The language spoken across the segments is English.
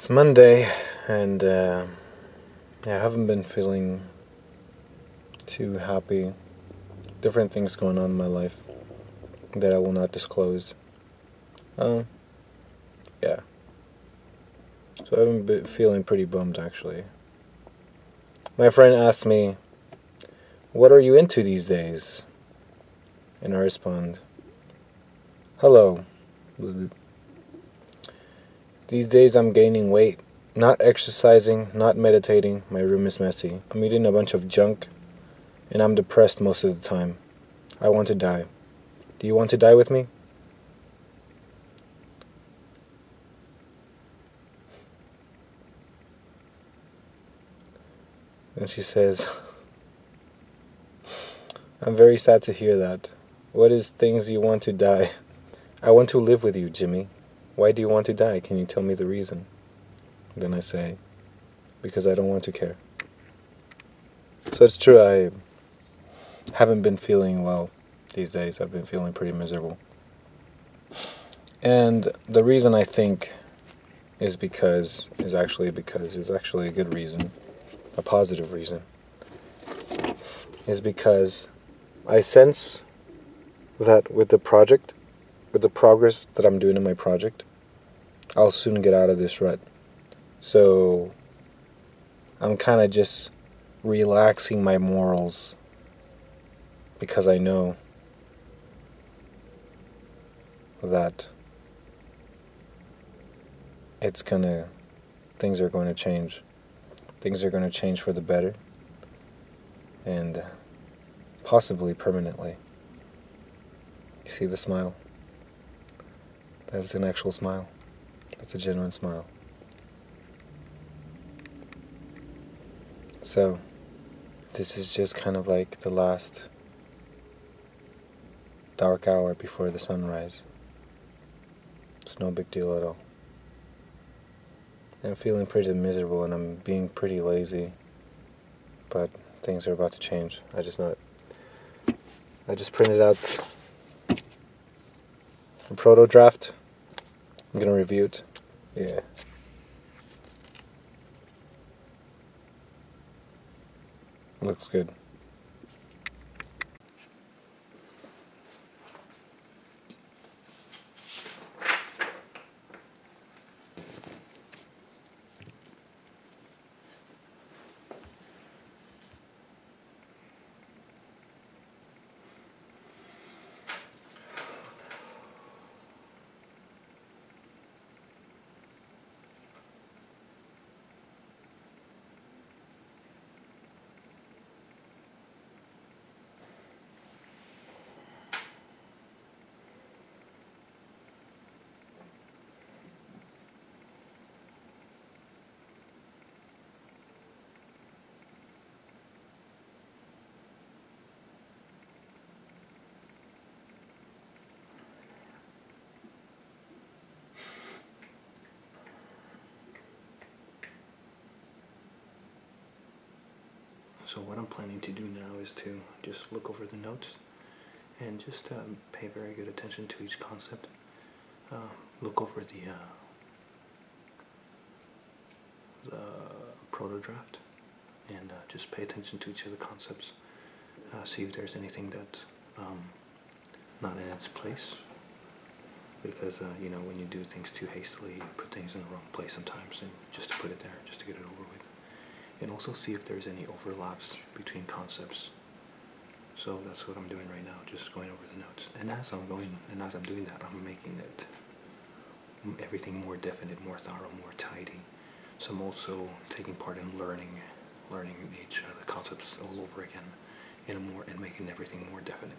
It's Monday, and uh, I haven't been feeling too happy. Different things going on in my life that I will not disclose. Um, yeah. So I've been feeling pretty bummed actually. My friend asked me, What are you into these days? And I respond, Hello. These days I'm gaining weight. Not exercising, not meditating. My room is messy. I'm eating a bunch of junk, and I'm depressed most of the time. I want to die. Do you want to die with me? And she says, I'm very sad to hear that. What is things you want to die? I want to live with you, Jimmy. Why do you want to die? Can you tell me the reason? Then I say, Because I don't want to care. So it's true, I haven't been feeling well these days. I've been feeling pretty miserable. And the reason I think is because, is actually because, is actually a good reason, a positive reason, is because I sense that with the project, with the progress that I'm doing in my project, I'll soon get out of this rut. So I'm kind of just relaxing my morals because I know that it's gonna, things are going to change. Things are going to change for the better and possibly permanently. You see the smile? That is an actual smile. That's a genuine smile. So, this is just kind of like the last dark hour before the sunrise. It's no big deal at all. I'm feeling pretty miserable and I'm being pretty lazy, but things are about to change. I just know it. I just printed out a proto draft. I'm gonna review it. Yeah. Looks good. So what I'm planning to do now is to just look over the notes and just um, pay very good attention to each concept. Uh, look over the, uh, the proto draft and uh, just pay attention to each of the concepts. Uh, see if there's anything that's um, not in its place. Because, uh, you know, when you do things too hastily, you put things in the wrong place sometimes, and just to put it there, just to get it over with and also see if there's any overlaps between concepts. So that's what I'm doing right now, just going over the notes. And as I'm going, and as I'm doing that, I'm making it everything more definite, more thorough, more tidy. So I'm also taking part in learning, learning each of the concepts all over again, in a more and making everything more definite.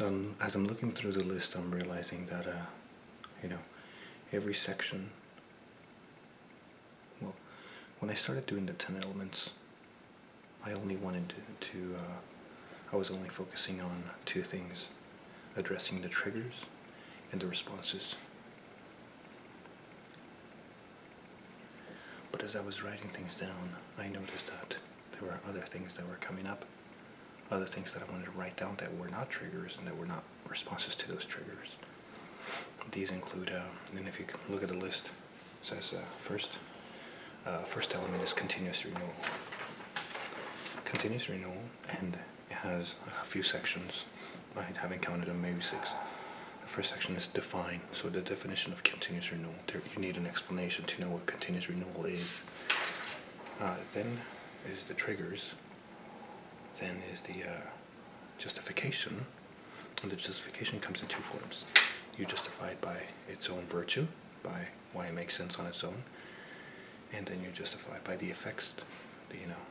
So I'm, as I'm looking through the list, I'm realizing that, uh, you know, every section, well, when I started doing the 10 elements, I only wanted to, to uh, I was only focusing on two things, addressing the triggers and the responses. But as I was writing things down, I noticed that there were other things that were coming up other things that I wanted to write down that were not triggers and that were not responses to those triggers. These include, uh, and if you look at the list, it says uh, first, uh, first element is continuous renewal. Continuous renewal, and it has a few sections. I haven't counted them, maybe six. The first section is define. So the definition of continuous renewal. There, you need an explanation to know what continuous renewal is. Uh, then is the triggers. Then is the uh, justification. And the justification comes in two forms. You justify it by its own virtue, by why it makes sense on its own, and then you justify it by the effects, the, you know,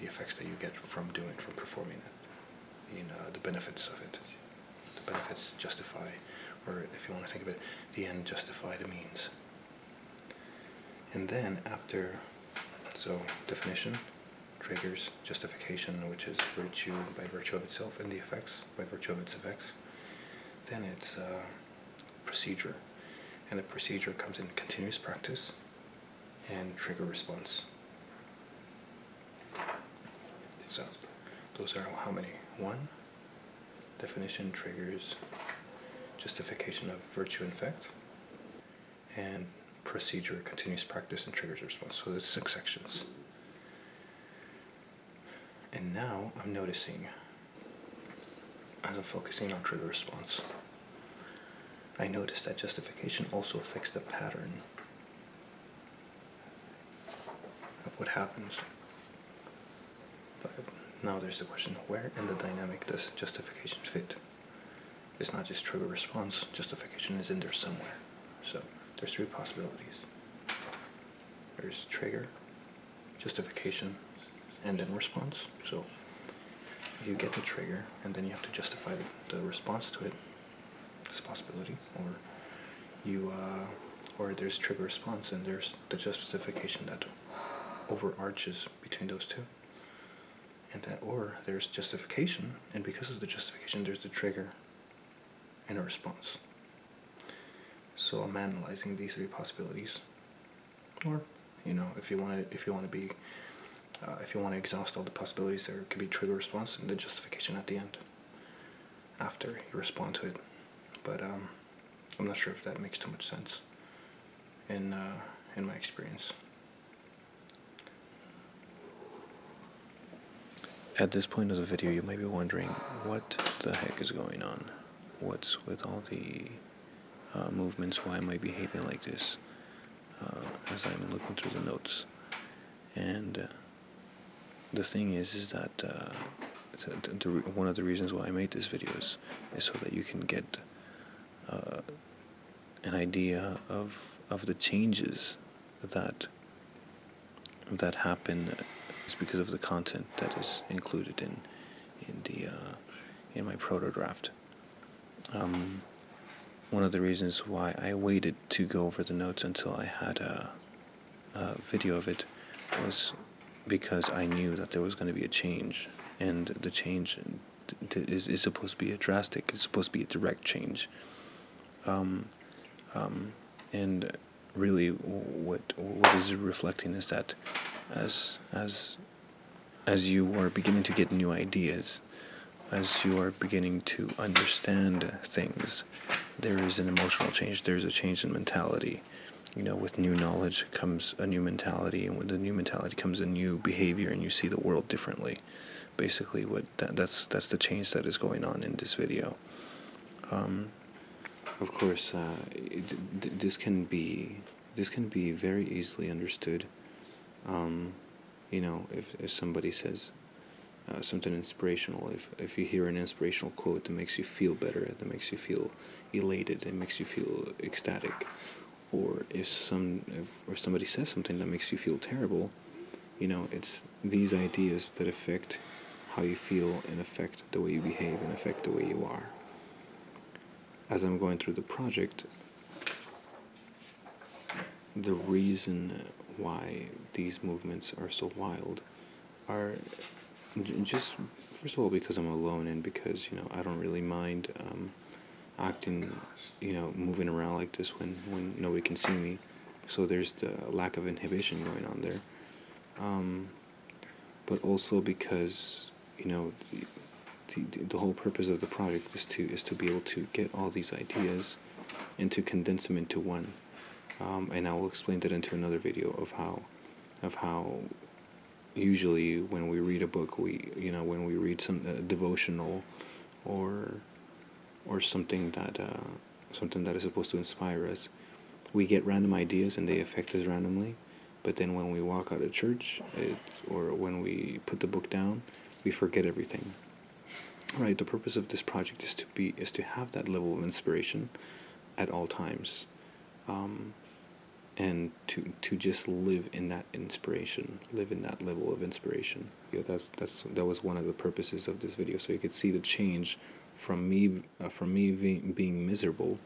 the effects that you get from doing, from performing it, you know, the benefits of it. The benefits justify, or if you want to think of it, the end justify the means. And then after, so definition, triggers, justification, which is virtue by virtue of itself, and the effects by virtue of its effects. Then it's uh, procedure, and the procedure comes in continuous practice and trigger response. So those are how many? One, definition, triggers, justification of virtue and effect, and procedure, continuous practice, and triggers response. So there's six sections. And now I'm noticing, as I'm focusing on trigger response, I notice that justification also affects the pattern of what happens. But now there's the question where in the dynamic does justification fit? It's not just trigger response, justification is in there somewhere. So there's three possibilities there's trigger, justification, and then response. So you get the trigger, and then you have to justify the, the response to it. It's a possibility. Or you, uh, or there's trigger response, and there's the justification that overarches between those two. And that, or there's justification, and because of the justification, there's the trigger and a response. So I'm analyzing these three possibilities. Or, you know, if you want to, if you want to be, uh, if you want to exhaust all the possibilities, there could be trigger response and the justification at the end. After you respond to it, but um, I'm not sure if that makes too much sense. In uh, in my experience. At this point of the video, you might be wondering what the heck is going on. What's with all the uh, movements? Why am I behaving like this? Uh, as I'm looking through the notes, and uh, the thing is, is that uh, the, the, one of the reasons why I made this video is, is so that you can get uh, an idea of of the changes that that happen is because of the content that is included in in the uh, in my proto draft. Um, one of the reasons why I waited to go over the notes until I had a, a video of it was because I knew that there was going to be a change, and the change is is supposed to be a drastic. It's supposed to be a direct change. Um, um, and really, what what is reflecting is that as as as you are beginning to get new ideas, as you are beginning to understand things, there is an emotional change. There's a change in mentality. You know, with new knowledge comes a new mentality, and with the new mentality comes a new behavior, and you see the world differently. Basically, what that, that's that's the change that is going on in this video. Um, of course, uh, it, this can be this can be very easily understood. Um, you know, if, if somebody says uh, something inspirational, if, if you hear an inspirational quote that makes you feel better, that makes you feel elated, it makes you feel ecstatic, or if some if, or somebody says something that makes you feel terrible, you know, it's these ideas that affect how you feel and affect the way you behave and affect the way you are. As I'm going through the project, the reason why these movements are so wild are just first of all because I'm alone and because you know I don't really mind um, acting you know moving around like this when when nobody can see me so there's the lack of inhibition going on there um, but also because you know the, the, the whole purpose of the project is to is to be able to get all these ideas and to condense them into one. Um, and I will explain that into another video of how of how usually when we read a book we you know when we read some uh, devotional or or something that uh, something that is supposed to inspire us. We get random ideas and they affect us randomly but then when we walk out of church it, or when we put the book down we forget everything. Right the purpose of this project is to be is to have that level of inspiration at all times um, and to to just live in that inspiration live in that level of inspiration. Yeah, that's that's that was one of the purposes of this video so you could see the change from me uh, from me being, being miserable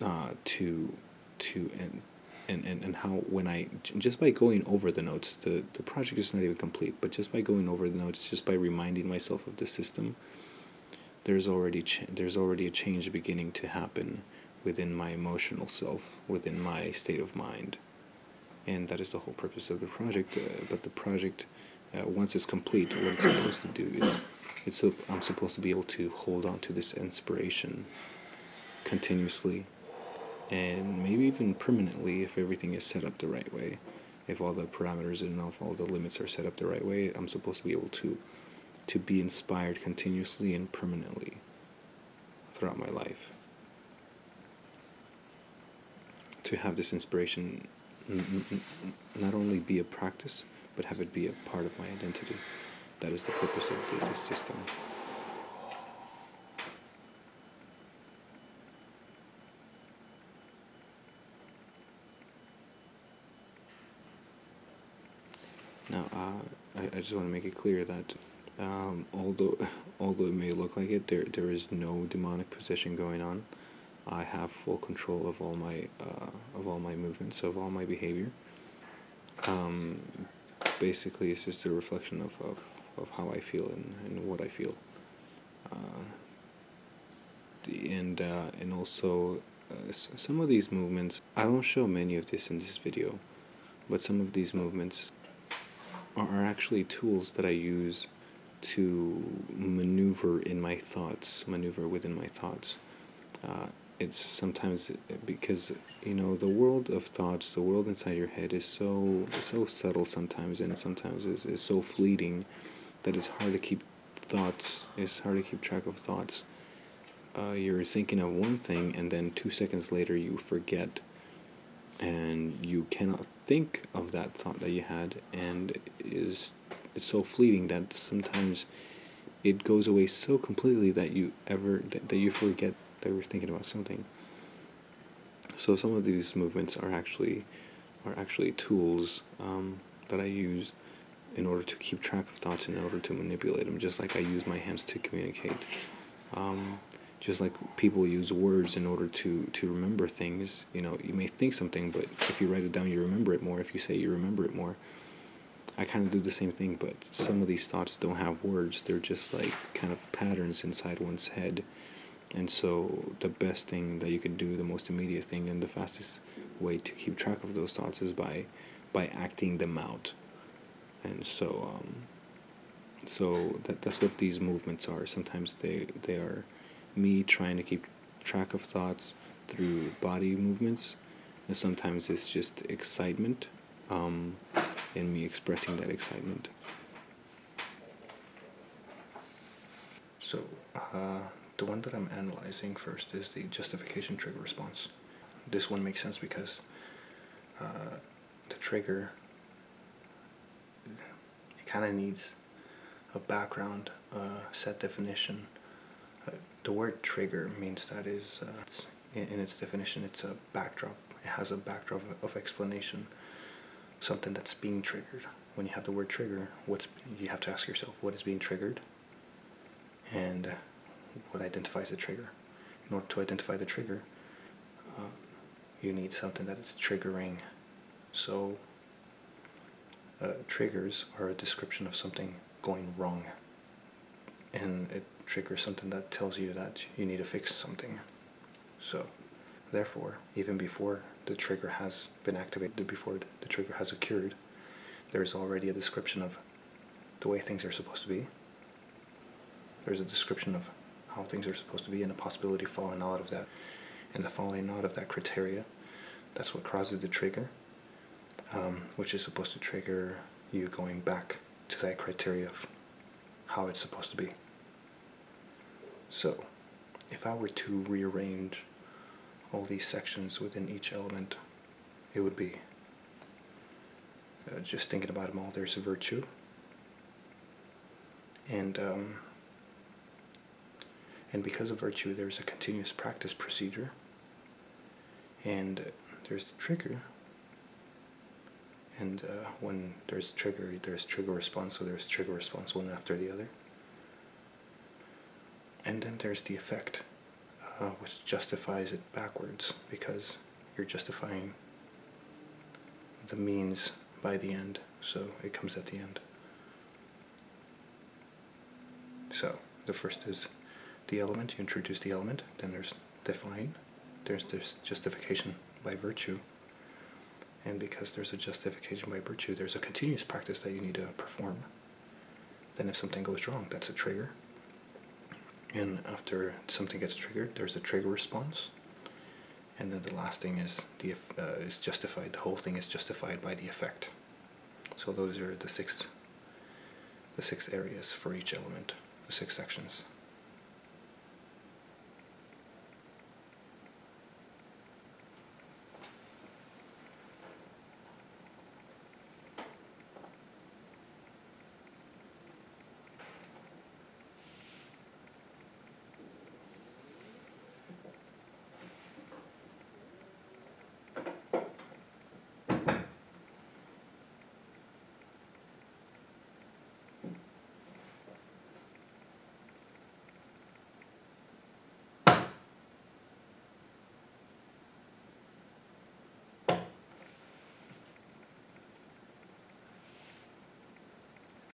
uh, to to and, and and and how when I just by going over the notes the the project is not even complete but just by going over the notes just by reminding myself of the system there's already there's already a change beginning to happen within my emotional self, within my state of mind. And that is the whole purpose of the project. Uh, but the project, uh, once it's complete, what it's supposed to do is it's a, I'm supposed to be able to hold on to this inspiration continuously and maybe even permanently if everything is set up the right way. If all the parameters and if all the limits are set up the right way, I'm supposed to be able to to be inspired continuously and permanently throughout my life to have this inspiration not only be a practice, but have it be a part of my identity. That is the purpose of this system. Now, uh, I, I just want to make it clear that um, although although it may look like it, there there is no demonic possession going on. I have full control of all my uh, of all my movements, of all my behavior. Um, basically, it's just a reflection of, of, of how I feel and, and what I feel. Uh, and uh, and also uh, some of these movements, I don't show many of this in this video, but some of these movements are, are actually tools that I use to maneuver in my thoughts, maneuver within my thoughts. Uh, it's sometimes because you know the world of thoughts the world inside your head is so so subtle sometimes and sometimes is, is so fleeting that it's hard to keep thoughts it's hard to keep track of thoughts uh, you're thinking of one thing and then two seconds later you forget and you cannot think of that thought that you had and is it's so fleeting that sometimes it goes away so completely that you ever that, that you forget they were thinking about something. So some of these movements are actually are actually tools um, that I use in order to keep track of thoughts in order to manipulate them, just like I use my hands to communicate. Um, just like people use words in order to, to remember things. You know, you may think something, but if you write it down, you remember it more. If you say you remember it more. I kind of do the same thing, but some of these thoughts don't have words. They're just like kind of patterns inside one's head and so, the best thing that you can do, the most immediate thing, and the fastest way to keep track of those thoughts is by by acting them out. And so, um, so that that's what these movements are. Sometimes they they are me trying to keep track of thoughts through body movements, and sometimes it's just excitement, um, and me expressing that excitement. So. Uh the one that I'm analyzing first is the justification trigger response. This one makes sense because uh, the trigger kind of needs a background, uh, set definition. Uh, the word trigger means that is, uh, in, in, its definition, it's a backdrop. It has a backdrop of explanation, something that's being triggered. When you have the word trigger, what's you have to ask yourself what is being triggered, and what identifies the trigger. In order to identify the trigger, uh, you need something that is triggering. So, uh, triggers are a description of something going wrong. And it triggers something that tells you that you need to fix something. So, therefore, even before the trigger has been activated, before the trigger has occurred, there is already a description of the way things are supposed to be there's a description of how things are supposed to be and a possibility falling out of that. And the falling out of that criteria, that's what causes the trigger, um, which is supposed to trigger you going back to that criteria of how it's supposed to be. So, if I were to rearrange all these sections within each element, it would be uh, just thinking about them all. There's a virtue, and um, and because of virtue, there's a continuous practice procedure, and there's the trigger. And uh, when there's trigger, there's trigger response, so there's trigger response one after the other. And then there's the effect, uh, which justifies it backwards because you're justifying the means by the end, so it comes at the end. So the first is the element, you introduce the element, then there's define, there's there's justification by virtue, and because there's a justification by virtue, there's a continuous practice that you need to perform. Then if something goes wrong, that's a trigger. And after something gets triggered, there's a trigger response. And then the last thing is the uh, is justified. The whole thing is justified by the effect. So those are the six the six areas for each element, the six sections.